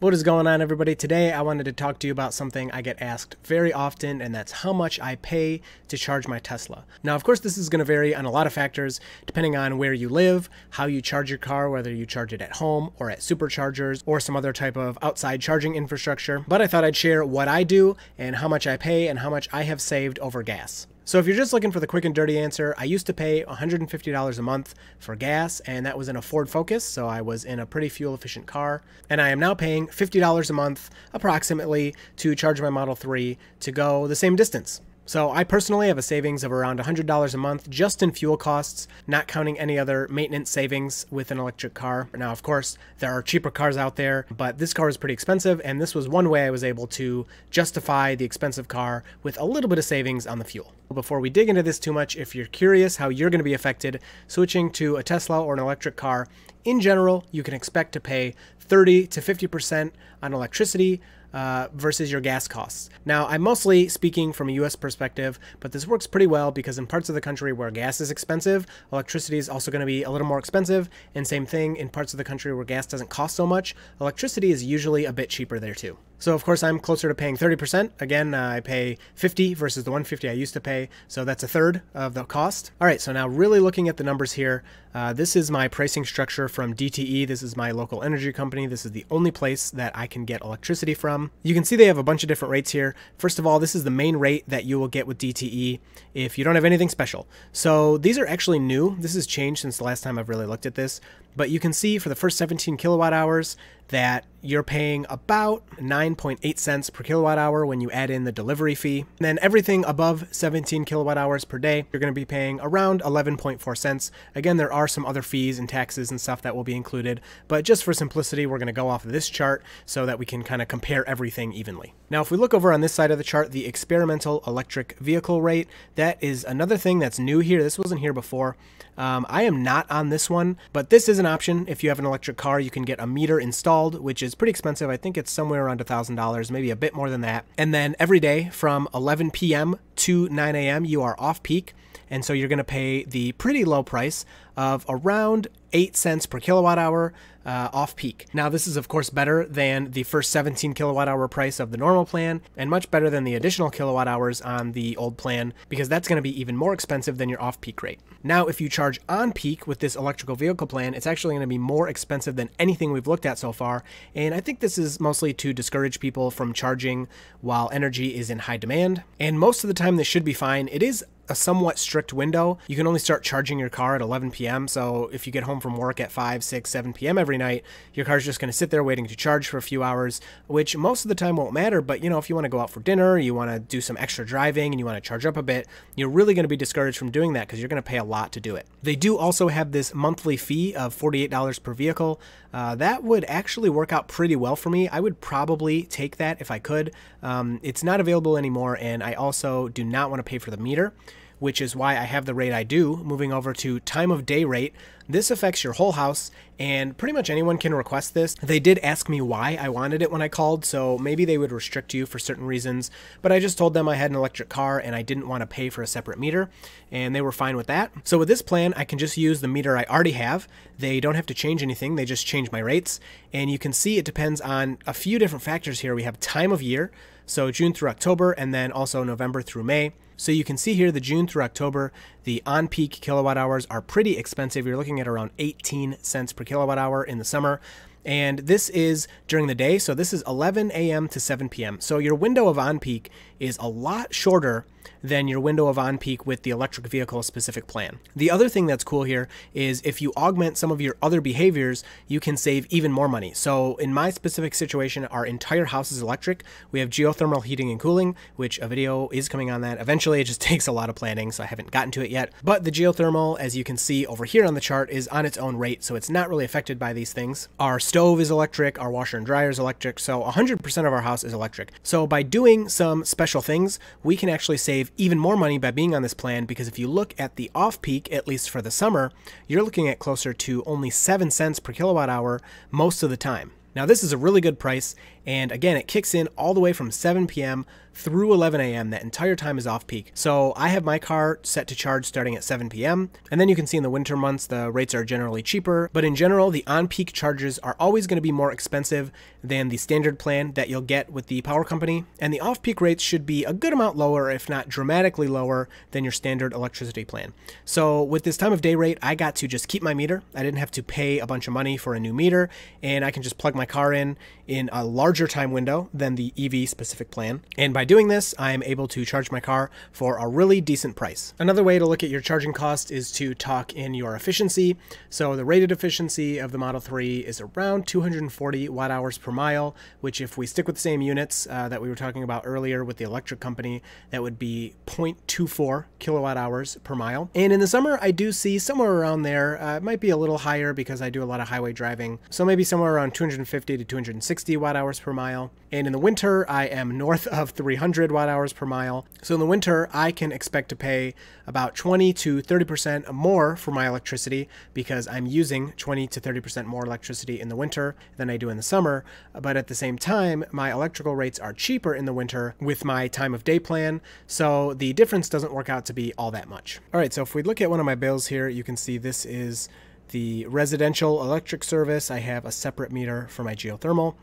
What is going on, everybody? Today, I wanted to talk to you about something I get asked very often, and that's how much I pay to charge my Tesla. Now, of course, this is going to vary on a lot of factors depending on where you live, how you charge your car, whether you charge it at home or at superchargers or some other type of outside charging infrastructure. But I thought I'd share what I do and how much I pay and how much I have saved over gas. So if you're just looking for the quick and dirty answer, I used to pay $150 a month for gas, and that was in a Ford Focus, so I was in a pretty fuel efficient car. And I am now paying $50 a month, approximately, to charge my Model 3 to go the same distance. So I personally have a savings of around $100 a month just in fuel costs, not counting any other maintenance savings with an electric car. Now, of course, there are cheaper cars out there, but this car is pretty expensive, and this was one way I was able to justify the expensive car with a little bit of savings on the fuel. Before we dig into this too much, if you're curious how you're going to be affected switching to a Tesla or an electric car, in general, you can expect to pay 30 to 50% on electricity, uh, versus your gas costs. Now, I'm mostly speaking from a US perspective, but this works pretty well because in parts of the country where gas is expensive, electricity is also going to be a little more expensive. And same thing in parts of the country where gas doesn't cost so much, electricity is usually a bit cheaper there too. So of course I'm closer to paying 30%. Again, uh, I pay 50 versus the 150 I used to pay, so that's a third of the cost. All right, so now really looking at the numbers here, uh, this is my pricing structure from DTE. This is my local energy company. This is the only place that I can get electricity from. You can see they have a bunch of different rates here. First of all, this is the main rate that you will get with DTE if you don't have anything special. So these are actually new. This has changed since the last time I've really looked at this. But you can see for the first 17 kilowatt hours that you're paying about 9.8 cents per kilowatt hour when you add in the delivery fee. And then everything above 17 kilowatt hours per day, you're going to be paying around 11.4 cents. Again, there are some other fees and taxes and stuff that will be included, but just for simplicity, we're going to go off of this chart so that we can kind of compare everything evenly. Now, if we look over on this side of the chart, the experimental electric vehicle rate, that is another thing that's new here. This wasn't here before. Um, I am not on this one, but this is an option. If you have an electric car, you can get a meter installed, which is pretty expensive. I think it's somewhere around $1,000, maybe a bit more than that. And then every day from 11 p.m. to 9 a.m., you are off peak. And so you're going to pay the pretty low price of around 8 cents per kilowatt hour uh, off peak. Now, this is of course better than the first 17 kilowatt hour price of the normal plan and much better than the additional kilowatt hours on the old plan because that's going to be even more expensive than your off peak rate. Now, if you charge on peak with this electrical vehicle plan, it's actually going to be more expensive than anything we've looked at so far. And I think this is mostly to discourage people from charging while energy is in high demand. And most of the time, this should be fine. It is a somewhat strict window. You can only start charging your car at 11 p.m. So if you get home from work at 5, 6, 7 p.m. every night, your car's just going to sit there waiting to charge for a few hours, which most of the time won't matter. But you know, if you want to go out for dinner, you want to do some extra driving, and you want to charge up a bit, you're really going to be discouraged from doing that because you're going to pay a lot to do it. They do also have this monthly fee of $48 per vehicle. Uh, that would actually work out pretty well for me. I would probably take that if I could. Um, it's not available anymore, and I also do not want to pay for the meter which is why I have the rate I do. Moving over to time of day rate, this affects your whole house, and pretty much anyone can request this. They did ask me why I wanted it when I called, so maybe they would restrict you for certain reasons, but I just told them I had an electric car and I didn't want to pay for a separate meter, and they were fine with that. So with this plan, I can just use the meter I already have. They don't have to change anything, they just change my rates, and you can see it depends on a few different factors here. We have time of year, so June through October, and then also November through May. So you can see here the June through October, the on-peak kilowatt hours are pretty expensive. You're looking at around 18 cents per kilowatt hour in the summer. And this is during the day, so this is 11 a.m. to 7 p.m. So your window of on-peak is a lot shorter than your window of on peak with the electric vehicle specific plan. The other thing that's cool here is if you augment some of your other behaviors, you can save even more money. So in my specific situation, our entire house is electric. We have geothermal heating and cooling, which a video is coming on that. Eventually, it just takes a lot of planning, so I haven't gotten to it yet. But the geothermal, as you can see over here on the chart, is on its own rate, so it's not really affected by these things. Our stove is electric, our washer and dryer is electric, so 100% of our house is electric. So by doing some special things, we can actually save save even more money by being on this plan because if you look at the off peak, at least for the summer, you're looking at closer to only 7 cents per kilowatt hour most of the time. Now, this is a really good price, And again, it kicks in all the way from 7 p.m. through 11 a.m. That entire time is off peak. So I have my car set to charge starting at 7 p.m. And then you can see in the winter months, the rates are generally cheaper. But in general, the on peak charges are always going to be more expensive than the standard plan that you'll get with the power company. And the off peak rates should be a good amount lower, if not dramatically lower, than your standard electricity plan. So with this time of day rate, I got to just keep my meter. I didn't have to pay a bunch of money for a new meter, and I can just plug my car in in a larger time window than the EV specific plan. And by doing this, I'm able to charge my car for a really decent price. Another way to look at your charging cost is to talk in your efficiency. So the rated efficiency of the Model 3 is around 240 watt hours per mile, which if we stick with the same units uh, that we were talking about earlier with the electric company, that would be 0.24 kilowatt hours per mile. And in the summer, I do see somewhere around there. Uh, it might be a little higher because I do a lot of highway driving. So maybe somewhere around 250 to 260 watt hours per mile. And in the winter, I am north of 300 watt hours per mile. So in the winter, I can expect to pay about 20 to 30% more for my electricity because I'm using 20 to 30% more electricity in the winter than I do in the summer. But at the same time, my electrical rates are cheaper in the winter with my time of day plan. So the difference doesn't work out to be all that much. All right, so if we look at one of my bills here, you can see this is the residential electric service. I have a separate meter for my geothermal.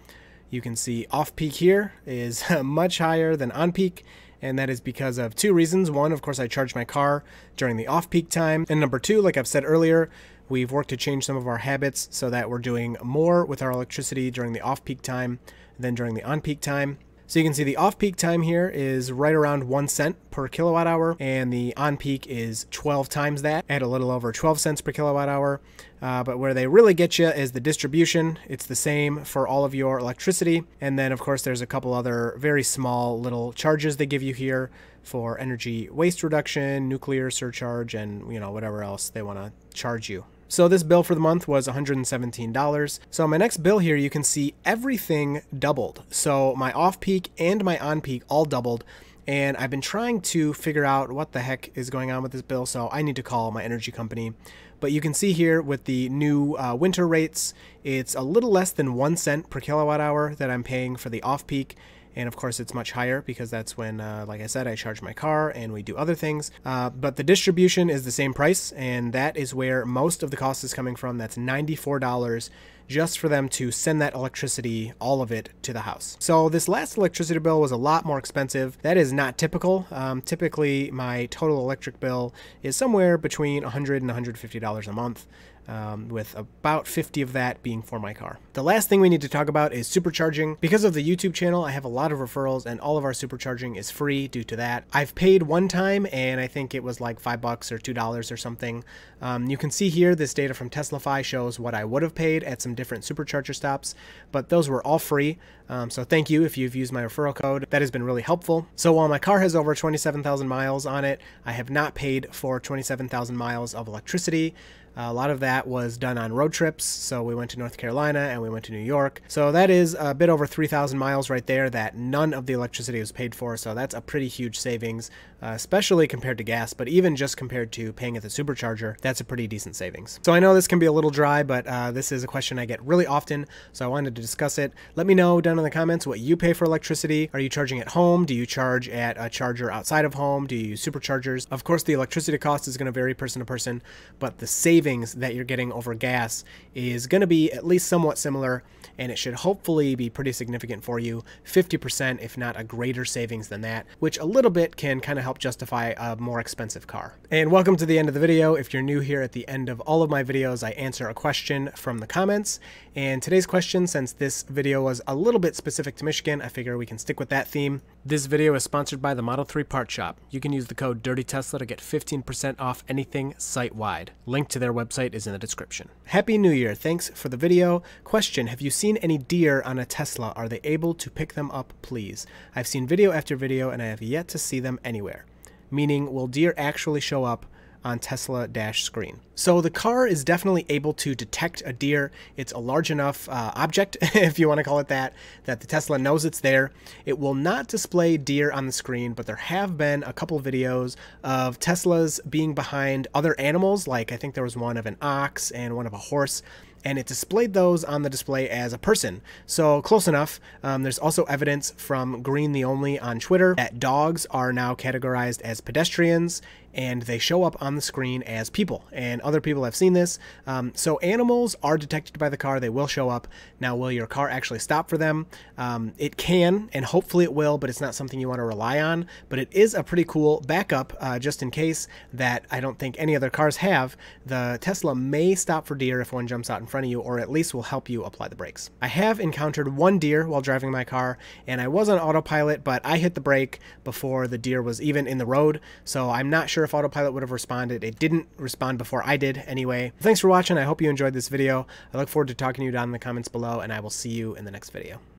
You can see off peak here is much higher than on peak and that is because of two reasons. One, of course, I charge my car during the off peak time. And number two, like I've said earlier, we've worked to change some of our habits so that we're doing more with our electricity during the off peak time than during the on peak time. So you can see the off-peak time here is right around one cent per kilowatt hour, and the on-peak is 12 times that, at a little over 12 cents per kilowatt hour. Uh, but where they really get you is the distribution. It's the same for all of your electricity. And then, of course, there's a couple other very small little charges they give you here for energy waste reduction, nuclear surcharge, and you know whatever else they want to charge you. So this bill for the month was $117. So my next bill here, you can see everything doubled. So my off-peak and my on-peak all doubled. And I've been trying to figure out what the heck is going on with this bill, so I need to call my energy company. But you can see here with the new uh, winter rates, it's a little less than one cent per kilowatt hour that I'm paying for the off-peak and of course it's much higher because that's when uh, like i said i charge my car and we do other things uh, but the distribution is the same price and that is where most of the cost is coming from that's $94 just for them to send that electricity, all of it, to the house. So this last electricity bill was a lot more expensive. That is not typical. Um, typically, my total electric bill is somewhere between 100 and $150 a month um, with about 50 of that being for my car. The last thing we need to talk about is supercharging. Because of the YouTube channel, I have a lot of referrals and all of our supercharging is free due to that. I've paid one time and I think it was like five bucks or two dollars or something. Um, you can see here this data from TeslaFi shows what I would have paid at some different supercharger stops, but those were all free. Um, so thank you if you've used my referral code. That has been really helpful. So while my car has over 27,000 miles on it, I have not paid for 27,000 miles of electricity. A lot of that was done on road trips. So we went to North Carolina and we went to New York. So that is a bit over 3,000 miles right there that none of the electricity was paid for. So that's a pretty huge savings, uh, especially compared to gas, but even just compared to paying at the supercharger, that's a pretty decent savings. So I know this can be a little dry, but uh, this is a question I get really often. So I wanted to discuss it. Let me know down in the comments what you pay for electricity. Are you charging at home? Do you charge at a charger outside of home? Do you use superchargers? Of course, the electricity cost is going to vary person to person, but the savings savings that you're getting over gas is going to be at least somewhat similar, and it should hopefully be pretty significant for you 50%, if not a greater savings than that, which a little bit can kind of help justify a more expensive car. And welcome to the end of the video. If you're new here at the end of all of my videos, I answer a question from the comments. And today's question, since this video was a little bit specific to Michigan, I figure we can stick with that theme. This video is sponsored by the Model 3 Part Shop. You can use the code DIRTY TESLA to get 15% off anything site-wide. Link to their website is in the description. Happy New Year. Thanks for the video. Question, have you seen any deer on a Tesla? Are they able to pick them up, please? I've seen video after video and I have yet to see them anywhere. Meaning, will deer actually show up on Tesla dash screen. So the car is definitely able to detect a deer. It's a large enough uh, object, if you want to call it that, that the Tesla knows it's there. It will not display deer on the screen, but there have been a couple videos of Teslas being behind other animals, like I think there was one of an ox and one of a horse, and it displayed those on the display as a person. So close enough. Um, there's also evidence from Green the Only on Twitter that dogs are now categorized as pedestrians and they show up on the screen as people. And other people have seen this. Um, so animals are detected by the car, they will show up. Now, will your car actually stop for them? Um, it can, and hopefully it will, but it's not something you want to rely on. But it is a pretty cool backup, uh, just in case that I don't think any other cars have. The Tesla may stop for deer if one jumps out in front of you, or at least will help you apply the brakes. I have encountered one deer while driving my car, and I was on autopilot, but I hit the brake before the deer was even in the road, so I'm not sure if autopilot would have responded. It didn't respond before I did anyway. Thanks for watching. I hope you enjoyed this video. I look forward to talking to you down in the comments below, and I will see you in the next video.